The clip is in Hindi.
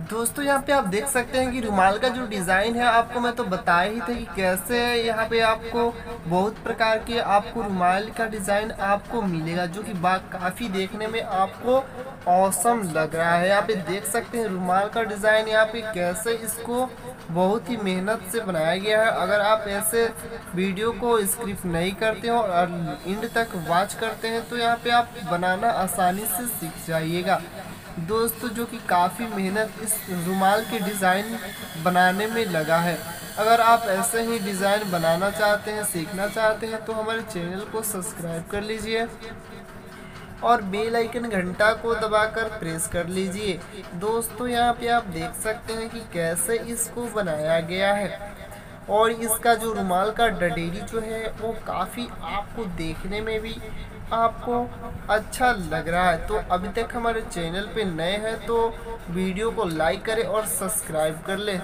दोस्तों, यहाँ पे आप देख सकते हैं कि रुमाल का जो डिज़ाइन है, आपको मैं तो बताया ही था कि कैसे यहाँ पे आपको बहुत प्रकार के आपको रुमाल का डिज़ाइन आपको मिलेगा, जो कि बाग काफ़ी देखने में आपको औसम लग रहा है। यहाँ पे देख सकते हैं रुमाल का डिज़ाइन, यहाँ पे कैसे इसको बहुत ही मेहनत से बनाया गया है। अगर आप ऐसे वीडियो को स्क्रिप्ट नहीं करते हो और इंड तक वॉच करते हैं तो यहाँ पे आप बनाना आसानी से सीख जाइएगा। दोस्तों, जो कि काफ़ी मेहनत इस रुमाल के डिज़ाइन बनाने में लगा है। अगर आप ऐसे ही डिज़ाइन बनाना चाहते हैं, सीखना चाहते हैं तो हमारे चैनल को सब्सक्राइब कर लीजिए और बेल आइकन घंटा को दबाकर प्रेस कर लीजिए। दोस्तों, यहाँ पे आप देख सकते हैं कि कैसे इसको बनाया गया है। और इसका जो रुमाल का डडेरी जो है, वो काफ़ी आपको देखने में भी आपको अच्छा लग रहा है। तो अभी तक हमारे चैनल पे नए हैं तो वीडियो को लाइक करें और सब्सक्राइब कर लें।